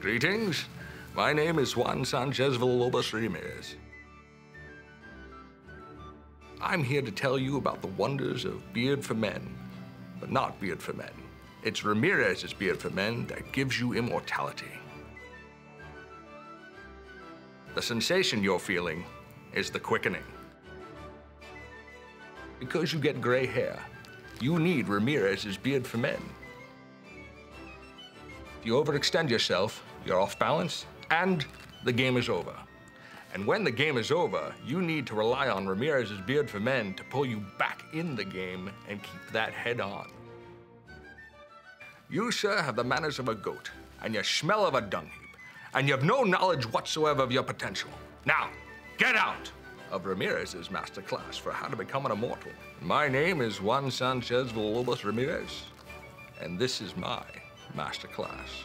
Greetings. My name is Juan Sanchez Villalobos Ramirez. I'm here to tell you about the wonders of Beard for Men, but not Beard for Men. It's Ramirez's Beard for Men that gives you immortality. The sensation you're feeling is the quickening. Because you get gray hair, you need Ramirez's Beard for Men. If you overextend yourself, you're off balance, and the game is over. And when the game is over, you need to rely on Ramirez's Beard for Men to pull you back in the game and keep that head on. You, sir, have the manners of a goat, and you smell of a dung heap, and you have no knowledge whatsoever of your potential. Now, get out of Ramirez's masterclass for how to become an immortal. My name is Juan Sanchez Villalobos Ramirez, and this is my masterclass.